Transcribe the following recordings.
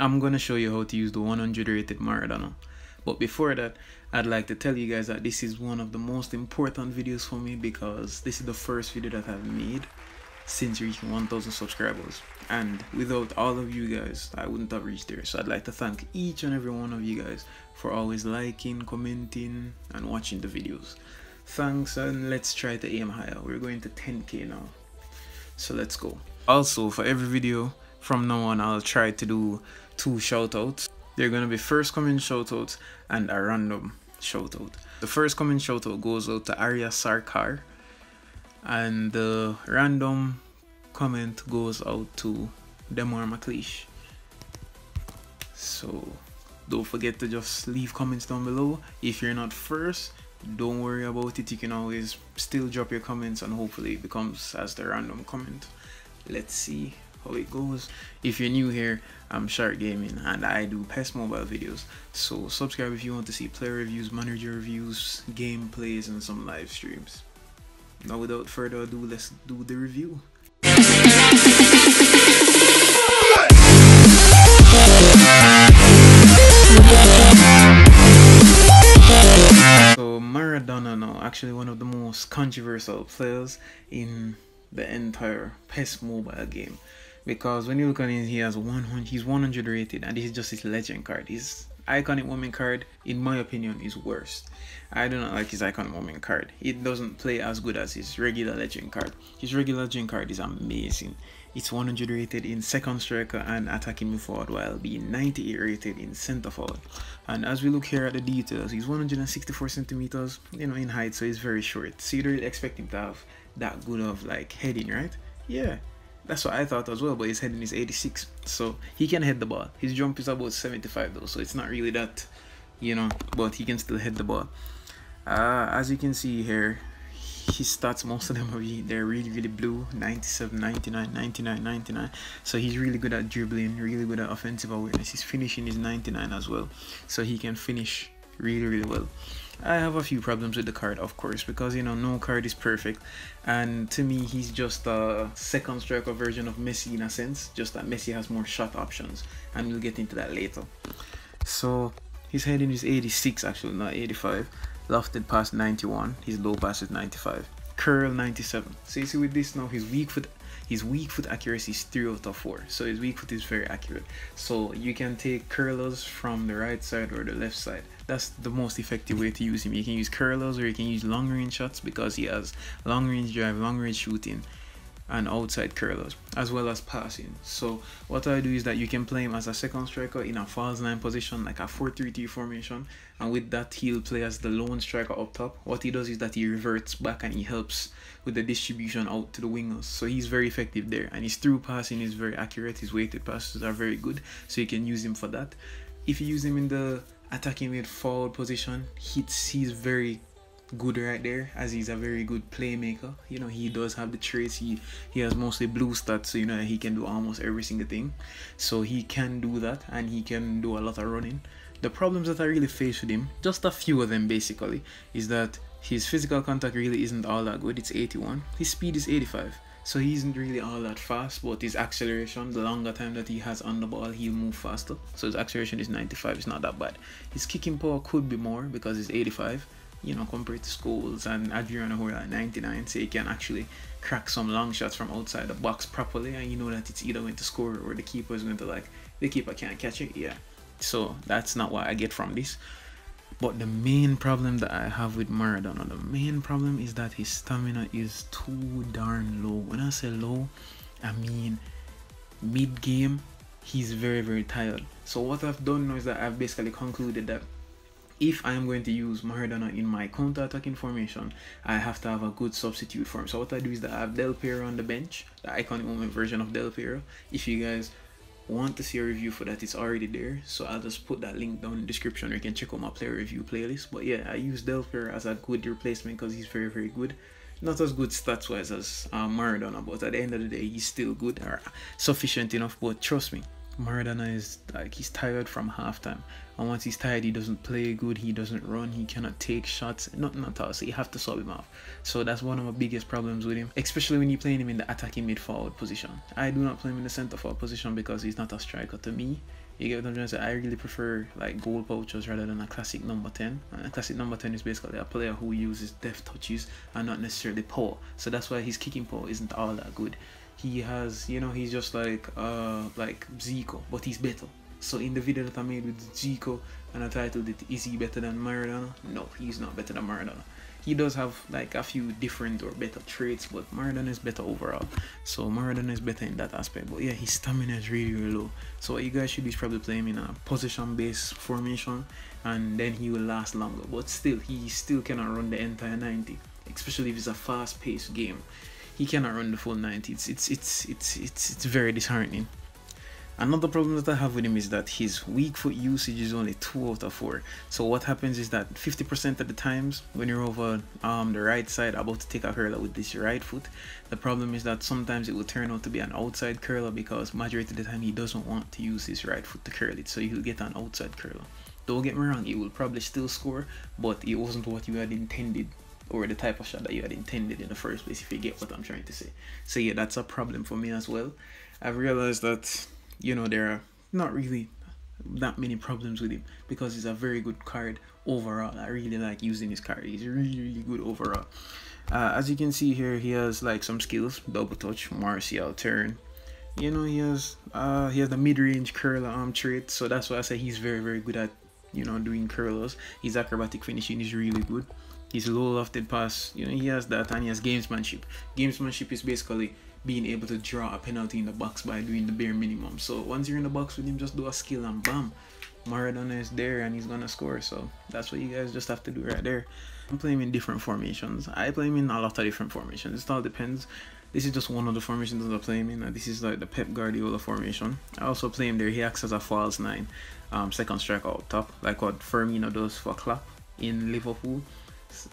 I'm gonna show you how to use the 100 rated Maradona. But before that, I'd like to tell you guys that this is one of the most important videos for me because this is the first video that I've made since reaching 1000 subscribers. And without all of you guys I wouldn't have reached there. So I'd like to thank each and every one of you guys for always liking commenting and watching the videos. Thanks and let's try to aim higher. We're going to 10k now. So let's go. Also for every video from now on I'll try to do two shoutouts they're gonna be first comment shoutouts and a random shoutout the first comment shoutout goes out to Arya Sarkar and the random comment goes out to Demar McLeish. So don't forget to just leave comments down below. If you're not first, don't worry about it. You can always still drop your comments and hopefully it becomes as the random comment. Let's see how it goes. If you're new here, I'm Sharc Gaming and I do PES mobile videos. So subscribe if you want to see player reviews, manager reviews, gameplays and some live streams. Now without further ado, let's do the review. So Maradona now actually one of the most controversial players in the entire PES mobile game because when you look at him he has 100 he's 100 rated and this is just his legend card. His iconic moment card in my opinion is worst. I do not like his iconic moment card. It doesn't play as good as his regular legend card. His regular legend card is amazing. It's 100 rated in second striker and attacking midfield while being 98 rated in center forward. And as we look here at the details he's 164 centimeters you know in height so he's very short. So you don't expect him to have that good of like heading right? Yeah that's what I thought as well, but his heading is 86, so he can head the ball. His jump is about 75 though, so it's not really that, you know, but he can still head the ball. Uh, as you can see here, his stats, most of them are they're really, really blue 97, 99, 99, 99. So he's really good at dribbling, really good at offensive awareness. His finishing is 99 as well, so he can finish really, really well. I have a few problems with the card, of course, because you know no card is perfect, and to me he's just a second striker version of Messi in a sense. Just that Messi has more shot options, and we'll get into that later. So his heading is 86 actually, not 85. Lofted pass 91. His low pass is 95. Curl 97. So you see with this now, his weak foot his weak foot accuracy is 3 out of 4 so his weak foot is very accurate. So you can take curlers from the right side or the left side. That's the most effective way to use him. You can use curlers or you can use long range shots because he has long range drive long range shooting and outside curlers as well as passing. So what I do is that you can play him as a second striker in a false nine position like a 4-3-3 formation and with that he'll play as the lone striker up top. What he does is that he reverts back and he helps with the distribution out to the wingers. So he's very effective there and his through passing is very accurate. His weighted passes are very good so you can use him for that. If you use him in the attacking mid forward position he's, he's very good right there as he's a very good playmaker. You know he does have the traits. He he has mostly blue stats so you know he can do almost every single thing. So he can do that and he can do a lot of running. The problems that i really face with him just a few of them basically is that his physical contact really isn't all that good. It's 81 his speed is 85 so he isn't really all that fast but his acceleration the longer time that he has on the ball he'll move faster. So his acceleration is 95 it's not that bad. His kicking power could be more because it's 85 you know, compared to Scholes and Adriano who are at 99, so he can actually crack some long shots from outside the box properly, and you know that it's either going to score or the keeper is going to like the keeper can't catch it. Yeah, so that's not what I get from this. But the main problem that I have with Maradona, the main problem is that his stamina is too darn low. When I say low, I mean mid game, he's very very tired. So what I've done now is that I've basically concluded that if I am going to use Maradona in my counter-attacking formation, I have to have a good substitute for him. So what I do is that I have Del Piero on the bench, the iconic moment version of Del Piero. If you guys want to see a review for that, it's already there. So I'll just put that link down in the description or you can check out my player review playlist. But yeah, I use Del Piero as a good replacement because he's very, very good. Not as good stats-wise as uh, Maradona, but at the end of the day, he's still good or sufficient enough. But trust me, Maradona is like he's tired from halftime, and once he's tired, he doesn't play good. He doesn't run. He cannot take shots. Nothing at all. So you have to sub him off. So that's one of my biggest problems with him, especially when you're playing him in the attacking mid forward position. I do not play him in the center forward position because he's not a striker to me. You get what I'm trying to say? I really prefer like goal poachers rather than a classic number 10. And a classic number 10 is basically a player who uses deft touches and not necessarily power. So that's why his kicking power isn't all that good. He has, you know, he's just like uh like Zico, but he's better. So in the video that I made with Zico and I titled it, Is he better than Maradona? No, he's not better than Maradona he does have like a few different or better traits, but Maradona is better overall. So Maradona is better in that aspect. But yeah, his stamina is really, really low. So what you guys should be is probably playing in a position-based formation, and then he will last longer. But still, he still cannot run the entire 90, especially if it's a fast-paced game. He cannot run the full 90. It's it's it's it's it's, it's very disheartening. Another problem that I have with him is that his weak foot usage is only 2 out of 4. So what happens is that 50% of the times when you're over um, the right side about to take a curler with this right foot, the problem is that sometimes it will turn out to be an outside curler because majority of the time he doesn't want to use his right foot to curl it. So he'll get an outside curler. Don't get me wrong, he will probably still score, but it wasn't what you had intended or the type of shot that you had intended in the first place if you get what I'm trying to say. So yeah, that's a problem for me as well. I've realized that you know, there are not really that many problems with him because he's a very good card overall. I really like using his card. He's really, really good overall. Uh, as you can see here, he has like some skills: double touch, Marseille turn. You know, he has uh, he has the mid-range curler arm trait, so that's why I say he's very, very good at you know doing curlers. His acrobatic finishing is really good. His low lofted pass, you know, he has that, and he has gamesmanship. Gamesmanship is basically being able to draw a penalty in the box by doing the bare minimum. So once you're in the box with him, just do a skill and bam, Maradona is there and he's gonna score. So that's what you guys just have to do right there. I'm playing in different formations. I play in a lot of different formations. It all depends. This is just one of the formations that I play him in. This is like the Pep Guardiola formation. I also play him there. He acts as a false nine, um, second striker out top, like what Firmino does for Klopp in Liverpool,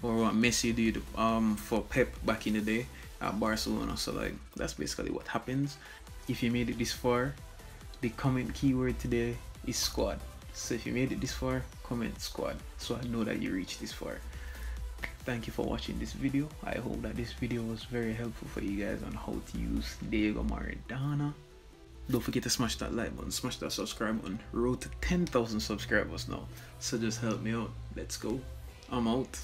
or what Messi did um, for Pep back in the day at Barcelona. So like that's basically what happens. If you made it this far, the comment keyword today is squad. So if you made it this far, comment squad so I know that you reached this far. Thank you for watching this video. I hope that this video was very helpful for you guys on how to use Diego Maradona. Don't forget to smash that like button, smash that subscribe button. Road to 10,000 subscribers now. So just help me out. Let's go. I'm out.